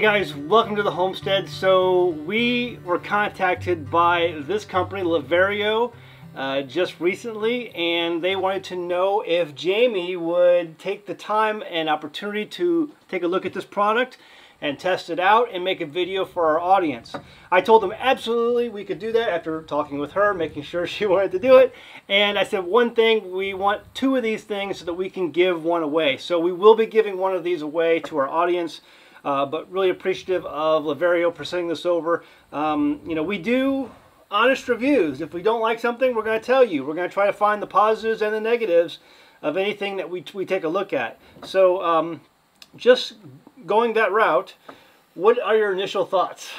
Hey guys, welcome to the homestead. So we were contacted by this company, Lavario, uh, just recently, and they wanted to know if Jamie would take the time and opportunity to take a look at this product and test it out and make a video for our audience. I told them absolutely we could do that after talking with her, making sure she wanted to do it. And I said one thing, we want two of these things so that we can give one away. So we will be giving one of these away to our audience. Uh, but really appreciative of Lavario for sending this over. Um, you know, we do honest reviews. If we don't like something, we're going to tell you. We're going to try to find the positives and the negatives of anything that we, we take a look at. So um, just going that route, what are your initial thoughts?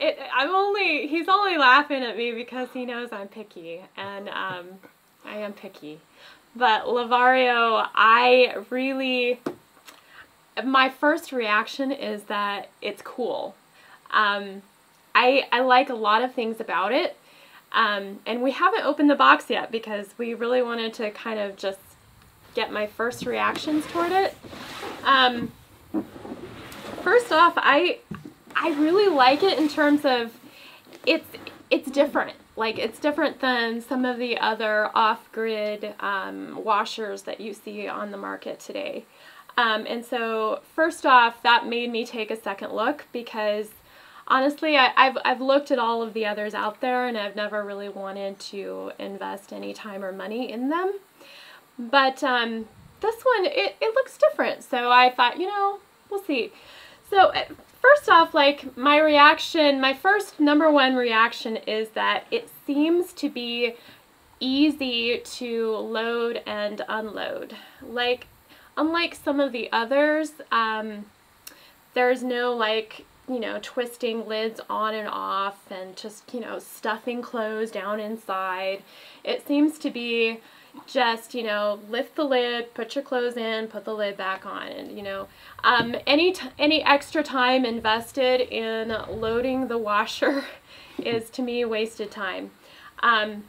it, I'm only, he's only laughing at me because he knows I'm picky, and um, I am picky. But Lavario, I really, my first reaction is that it's cool. Um, I, I like a lot of things about it. Um, and we haven't opened the box yet because we really wanted to kind of just get my first reactions toward it. Um, first off, I I really like it in terms of it's it's different. Like it's different than some of the other off-grid um, washers that you see on the market today. Um, and so first off, that made me take a second look because honestly, I, have I've looked at all of the others out there and I've never really wanted to invest any time or money in them. But um, this one, it, it looks different. So I thought, you know, we'll see. So uh, first off, like my reaction, my first number one reaction is that it seems to be easy to load and unload. Like, unlike some of the others, um, there's no like, you know, twisting lids on and off and just, you know, stuffing clothes down inside. It seems to be just, you know, lift the lid, put your clothes in, put the lid back on. And, you know, um, any, any extra time invested in loading the washer is, to me, wasted time. Um,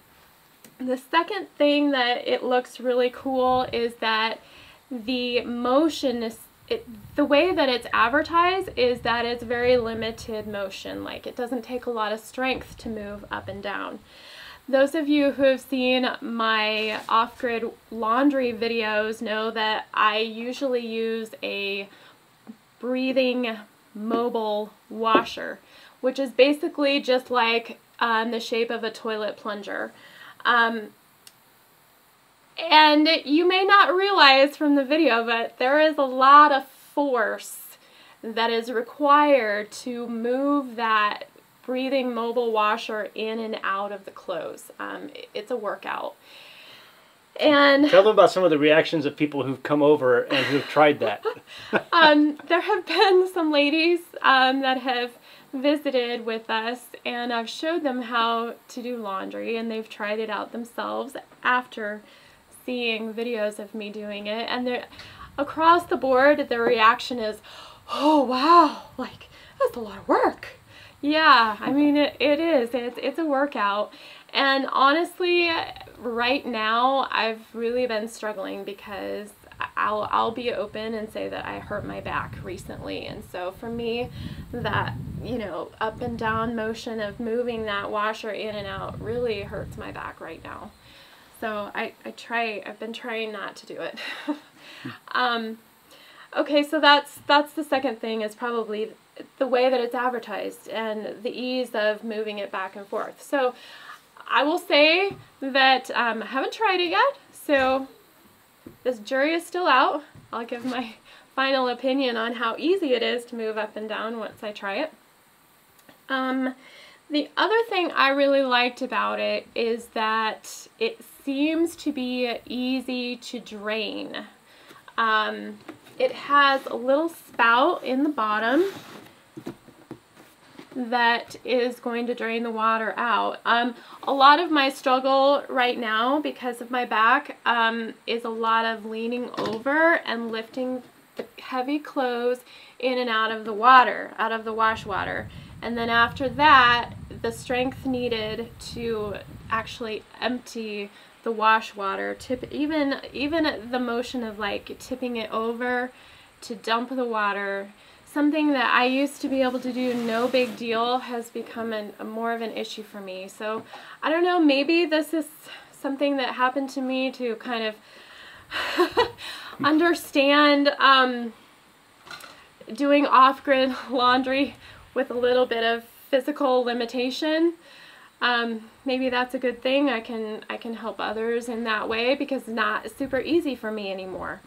the second thing that it looks really cool is that the motion is it, the way that it's advertised is that it's very limited motion like it doesn't take a lot of strength to move up and down those of you who have seen my off-grid laundry videos know that I usually use a breathing mobile washer, which is basically just like um, the shape of a toilet plunger. Um, and you may not realize from the video, but there is a lot of force that is required to move that breathing mobile washer in and out of the clothes. Um, it's a workout. And tell them about some of the reactions of people who've come over and who've tried that. um, there have been some ladies um, that have visited with us, and I've showed them how to do laundry, and they've tried it out themselves after seeing videos of me doing it. And across the board, the reaction is, "Oh wow, like that's a lot of work." Yeah, I mean, it, it is. It's, it's a workout. And honestly, right now, I've really been struggling because I'll, I'll be open and say that I hurt my back recently. And so for me, that, you know, up and down motion of moving that washer in and out really hurts my back right now. So I, I try, I've been trying not to do it. um, okay, so that's, that's the second thing is probably the way that it's advertised and the ease of moving it back and forth. So I will say that um, I haven't tried it yet, so this jury is still out. I'll give my final opinion on how easy it is to move up and down once I try it. Um, the other thing I really liked about it is that it seems to be easy to drain. Um, it has a little spout in the bottom that is going to drain the water out. Um, a lot of my struggle right now because of my back um, is a lot of leaning over and lifting the heavy clothes in and out of the water, out of the wash water. And then after that, the strength needed to actually empty the wash water, tip even even the motion of like tipping it over to dump the water something that I used to be able to do no big deal has become an, a more of an issue for me. So I don't know, maybe this is something that happened to me to kind of understand um, doing off-grid laundry with a little bit of physical limitation. Um, maybe that's a good thing. I can I can help others in that way because it's not super easy for me anymore.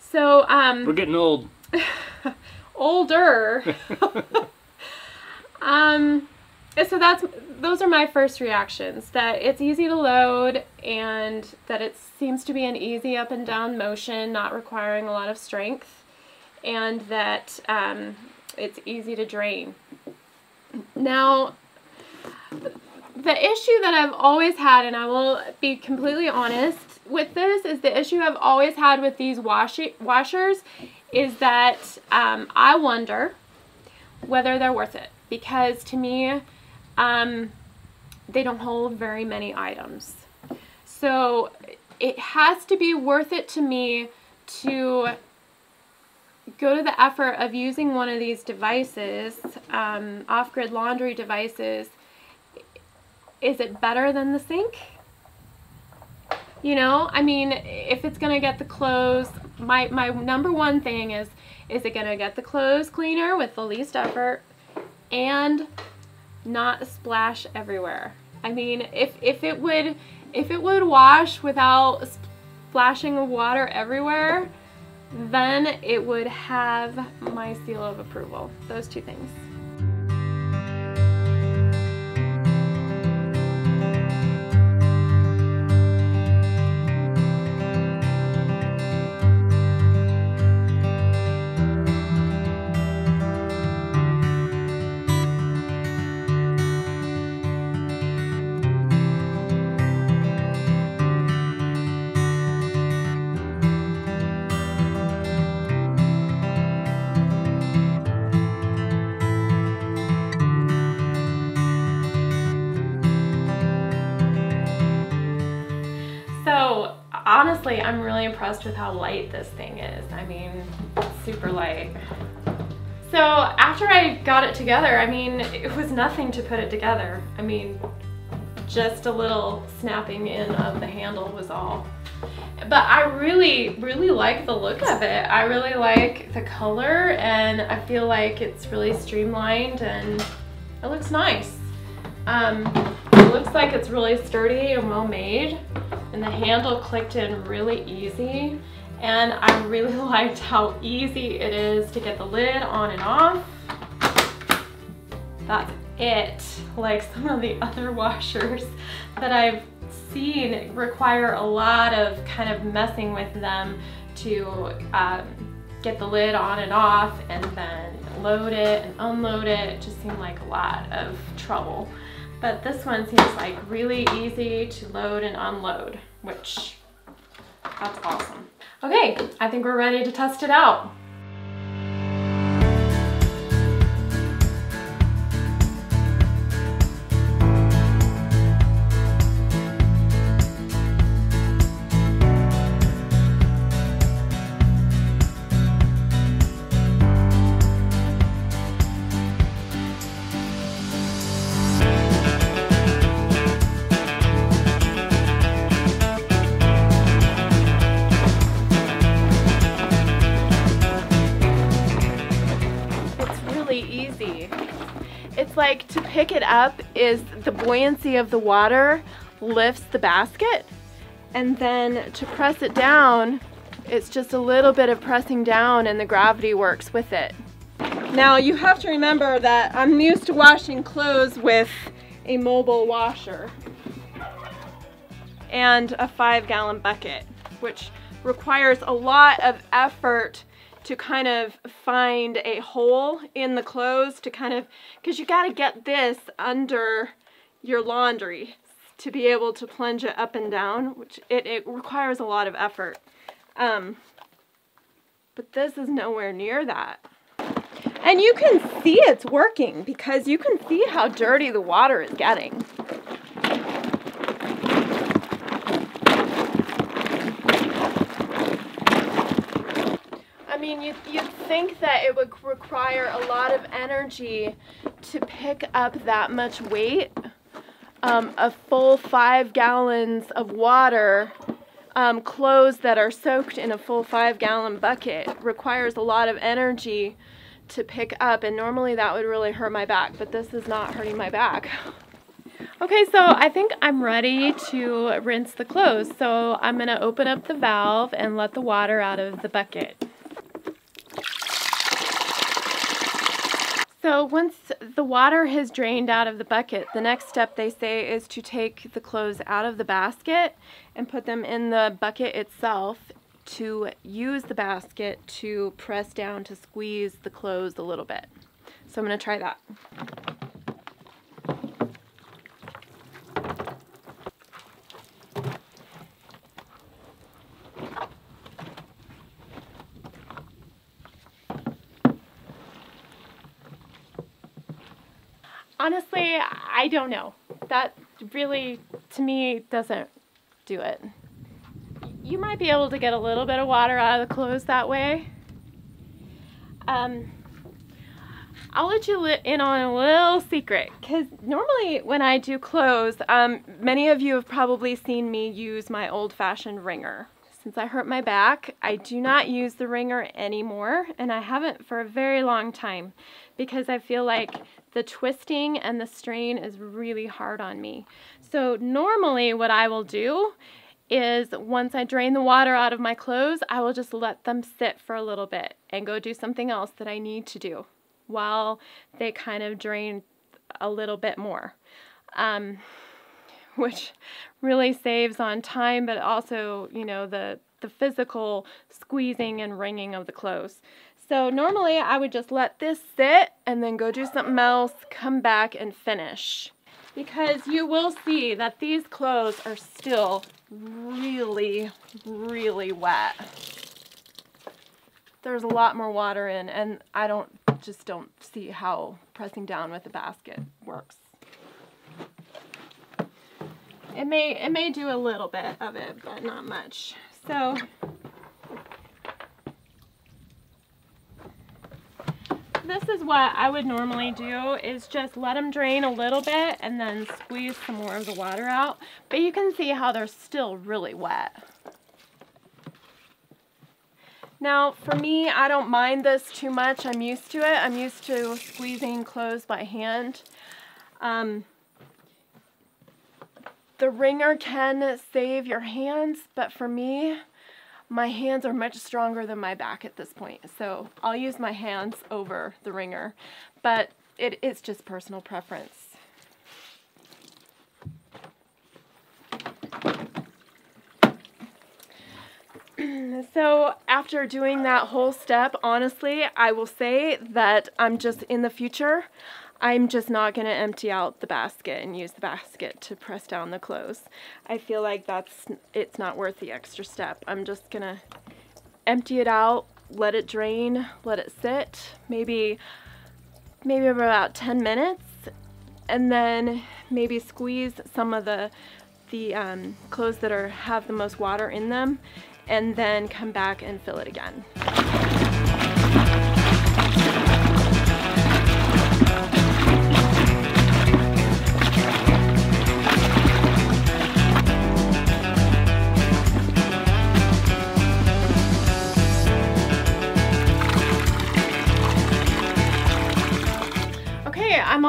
So um, we're getting old. older. um, so that's those are my first reactions. That it's easy to load and that it seems to be an easy up and down motion, not requiring a lot of strength, and that um, it's easy to drain. Now, the issue that I've always had, and I will be completely honest with this, is the issue I've always had with these wash washers is that um, I wonder whether they're worth it because to me, um, they don't hold very many items. So it has to be worth it to me to go to the effort of using one of these devices, um, off-grid laundry devices, is it better than the sink? You know, I mean, if it's going to get the clothes, my, my number one thing is, is it going to get the clothes cleaner with the least effort and not splash everywhere? I mean, if, if it would, if it would wash without splashing water everywhere, then it would have my seal of approval. Those two things. I'm really impressed with how light this thing is. I mean, super light. So after I got it together, I mean, it was nothing to put it together. I mean, just a little snapping in of the handle was all. But I really, really like the look of it. I really like the color and I feel like it's really streamlined and it looks nice. Um, it looks like it's really sturdy and well made and the handle clicked in really easy and I really liked how easy it is to get the lid on and off. That's it. Like some of the other washers that I've seen require a lot of kind of messing with them to um, get the lid on and off and then load it and unload it. It just seemed like a lot of trouble. But this one seems like really easy to load and unload, which that's awesome. Okay, I think we're ready to test it out. Like to pick it up is the buoyancy of the water lifts the basket and then to press it down it's just a little bit of pressing down and the gravity works with it. Now you have to remember that I'm used to washing clothes with a mobile washer and a five gallon bucket which requires a lot of effort to kind of find a hole in the clothes to kind of, because you got to get this under your laundry to be able to plunge it up and down, which it, it requires a lot of effort. Um, but this is nowhere near that. And you can see it's working because you can see how dirty the water is getting. Mean, you'd, you'd think that it would require a lot of energy to pick up that much weight. Um, a full five gallons of water, um, clothes that are soaked in a full five gallon bucket requires a lot of energy to pick up and normally that would really hurt my back, but this is not hurting my back. Okay, so I think I'm ready to rinse the clothes. So I'm gonna open up the valve and let the water out of the bucket. So once the water has drained out of the bucket, the next step they say is to take the clothes out of the basket and put them in the bucket itself to use the basket to press down to squeeze the clothes a little bit. So I'm going to try that. Honestly, I don't know. That really, to me, doesn't do it. You might be able to get a little bit of water out of the clothes that way. Um, I'll let you in on a little secret because normally when I do clothes, um, many of you have probably seen me use my old-fashioned wringer. Since I hurt my back, I do not use the wringer anymore and I haven't for a very long time because I feel like the twisting and the strain is really hard on me. So normally what I will do is once I drain the water out of my clothes, I will just let them sit for a little bit and go do something else that I need to do while they kind of drain a little bit more. Um, which really saves on time, but also, you know, the, the physical squeezing and wringing of the clothes. So normally I would just let this sit and then go do something else, come back and finish. Because you will see that these clothes are still really, really wet. There's a lot more water in and I don't, just don't see how pressing down with a basket works. It may, it may do a little bit of it, but not much. So this is what I would normally do is just let them drain a little bit and then squeeze some more of the water out. But you can see how they're still really wet. Now, for me, I don't mind this too much. I'm used to it. I'm used to squeezing clothes by hand. Um, the wringer can save your hands, but for me, my hands are much stronger than my back at this point, so I'll use my hands over the wringer, but it, it's just personal preference. so after doing that whole step, honestly, I will say that I'm just in the future, I'm just not going to empty out the basket and use the basket to press down the clothes. I feel like that's it's not worth the extra step. I'm just going to empty it out, let it drain, let it sit, maybe maybe about 10 minutes and then maybe squeeze some of the the um, clothes that are have the most water in them and then come back and fill it again.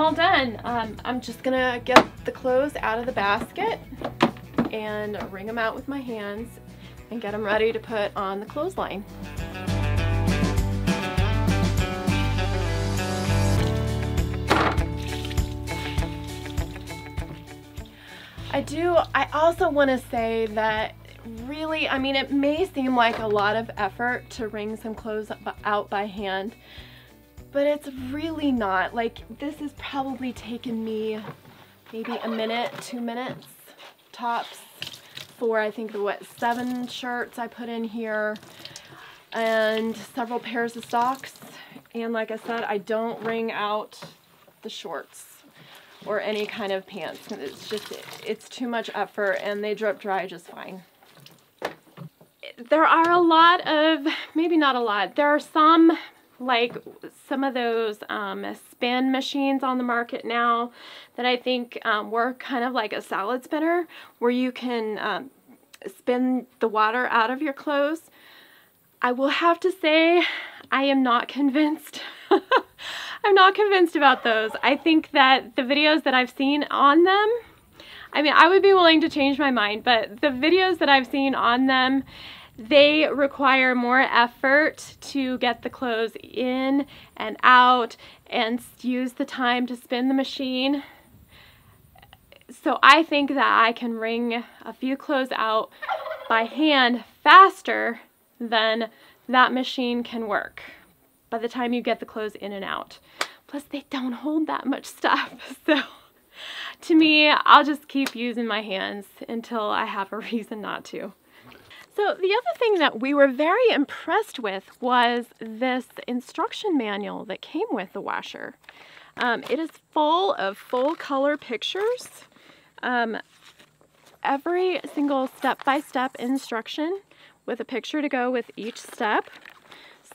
All done. Um, I'm just gonna get the clothes out of the basket and wring them out with my hands and get them ready to put on the clothesline. I do, I also want to say that really, I mean, it may seem like a lot of effort to wring some clothes out by hand, but it's really not. Like this has probably taken me maybe a minute, two minutes tops for I think what seven shirts I put in here and several pairs of socks. And like I said, I don't wring out the shorts or any kind of pants. It's just, it's too much effort and they drip dry just fine. There are a lot of, maybe not a lot, there are some like some of those um, spin machines on the market now that I think um, work kind of like a salad spinner where you can um, spin the water out of your clothes. I will have to say I am not convinced. I'm not convinced about those. I think that the videos that I've seen on them, I mean, I would be willing to change my mind, but the videos that I've seen on them, they require more effort to get the clothes in and out and use the time to spin the machine. So I think that I can wring a few clothes out by hand faster than that machine can work by the time you get the clothes in and out. Plus they don't hold that much stuff. So to me, I'll just keep using my hands until I have a reason not to. So the other thing that we were very impressed with was this instruction manual that came with the washer. Um, it is full of full color pictures, um, every single step-by-step -step instruction with a picture to go with each step.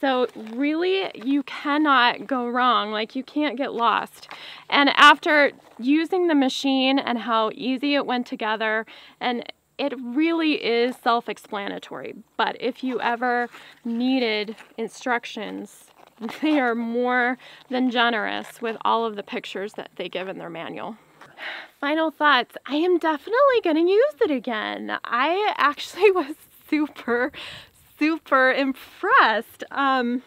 So really you cannot go wrong, like you can't get lost. And after using the machine and how easy it went together and it really is self-explanatory, but if you ever needed instructions, they are more than generous with all of the pictures that they give in their manual. Final thoughts. I am definitely going to use it again. I actually was super, super impressed. Um,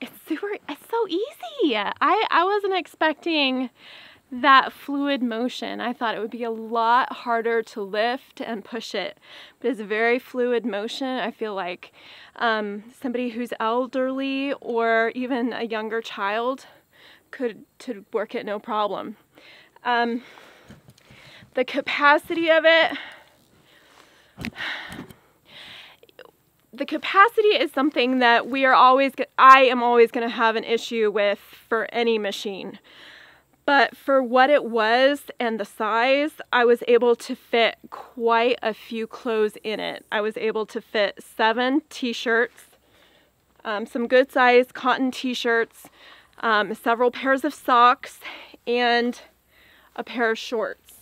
it's super, it's so easy. I, I wasn't expecting that fluid motion. I thought it would be a lot harder to lift and push it, but it's a very fluid motion. I feel like um, somebody who's elderly or even a younger child could to work it no problem. Um, the capacity of it, the capacity is something that we are always, I am always going to have an issue with for any machine. But for what it was and the size, I was able to fit quite a few clothes in it. I was able to fit seven t-shirts, um, some good size cotton t-shirts, um, several pairs of socks, and a pair of shorts.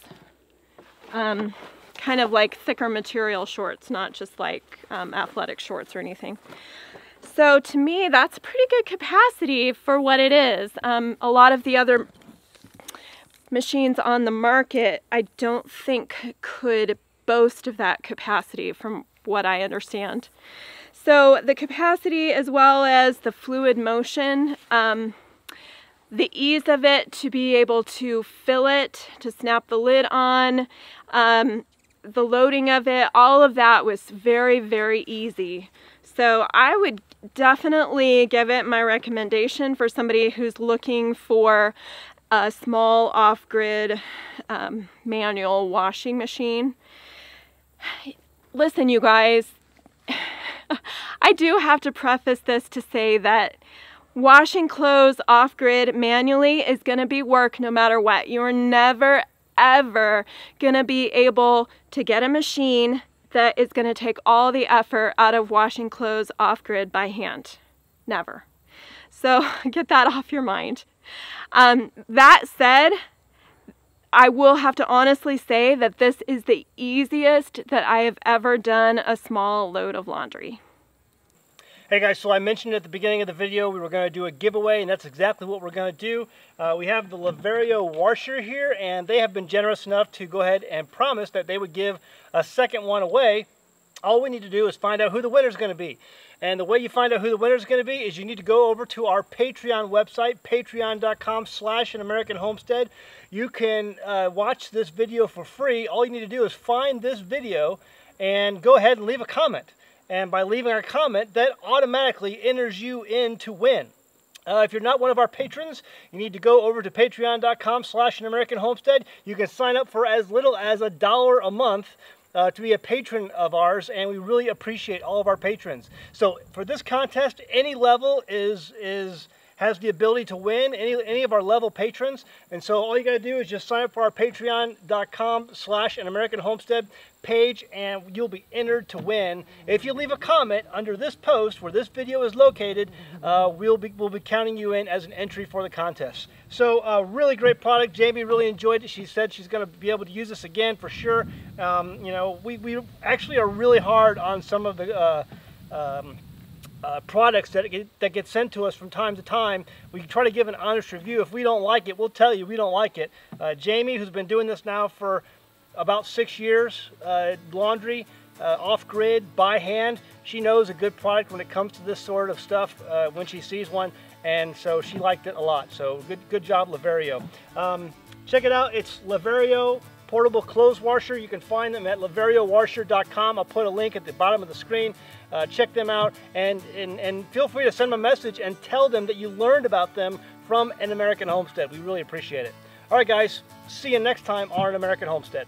Um, kind of like thicker material shorts, not just like um, athletic shorts or anything. So to me, that's pretty good capacity for what it is. Um, a lot of the other machines on the market I don't think could boast of that capacity from what I understand. So the capacity as well as the fluid motion, um, the ease of it to be able to fill it, to snap the lid on, um, the loading of it, all of that was very, very easy. So I would definitely give it my recommendation for somebody who's looking for a small off-grid um, manual washing machine. Listen, you guys, I do have to preface this to say that washing clothes off-grid manually is going to be work no matter what. You're never, ever going to be able to get a machine that is going to take all the effort out of washing clothes off-grid by hand. Never. So get that off your mind. Um, that said, I will have to honestly say that this is the easiest that I have ever done a small load of laundry. Hey guys, so I mentioned at the beginning of the video we were going to do a giveaway and that's exactly what we're going to do. Uh, we have the Lavario washer here and they have been generous enough to go ahead and promise that they would give a second one away. All we need to do is find out who the winner is going to be. And the way you find out who the winner is going to be is you need to go over to our Patreon website, patreon.com slash an American Homestead. You can uh, watch this video for free. All you need to do is find this video and go ahead and leave a comment. And by leaving a comment, that automatically enters you in to win. Uh, if you're not one of our patrons, you need to go over to patreon.com slash an American Homestead. You can sign up for as little as a dollar a month uh, to be a patron of ours, and we really appreciate all of our patrons. So for this contest, any level is is has the ability to win any, any of our level patrons. And so all you got to do is just sign up for our patreon.com slash an American homestead page and you'll be entered to win. If you leave a comment under this post where this video is located, uh, we'll, be, we'll be counting you in as an entry for the contest. So uh, really great product. Jamie really enjoyed it. She said she's going to be able to use this again for sure. Um, you know, we, we actually are really hard on some of the uh, um, uh, products that get, that get sent to us from time to time. We try to give an honest review. If we don't like it, we'll tell you we don't like it. Uh, Jamie, who's been doing this now for about six years, uh, laundry, uh, off-grid, by hand, she knows a good product when it comes to this sort of stuff uh, when she sees one, and so she liked it a lot. So good, good job, Lavario. Um, check it out. It's Lavario portable clothes washer. You can find them at lavariowasher.com. I'll put a link at the bottom of the screen. Uh, check them out and, and, and feel free to send them a message and tell them that you learned about them from an American Homestead. We really appreciate it. All right, guys, see you next time on an American Homestead.